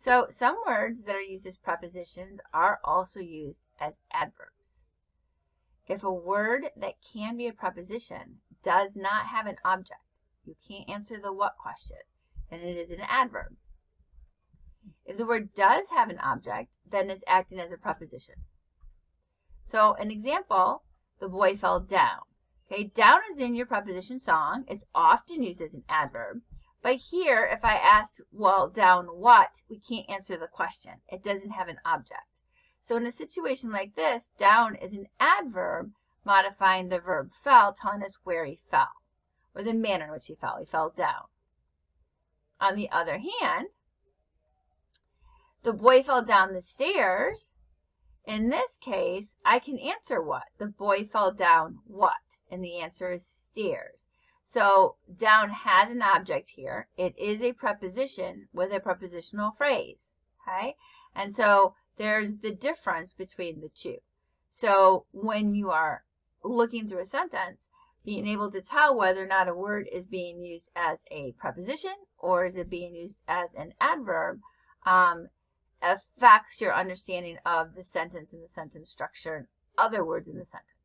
So some words that are used as prepositions are also used as adverbs. If a word that can be a preposition does not have an object, you can't answer the what question, then it is an adverb. If the word does have an object, then it's acting as a preposition. So an example, the boy fell down. Okay, down is in your preposition song. It's often used as an adverb. But here, if I ask, well, down what, we can't answer the question. It doesn't have an object. So in a situation like this, down is an adverb modifying the verb fell, telling us where he fell, or the manner in which he fell. He fell down. On the other hand, the boy fell down the stairs. In this case, I can answer what? The boy fell down what? And the answer is stairs. So down has an object here. It is a preposition with a prepositional phrase. Okay? And so there's the difference between the two. So when you are looking through a sentence, being able to tell whether or not a word is being used as a preposition or is it being used as an adverb um, affects your understanding of the sentence and the sentence structure and other words in the sentence.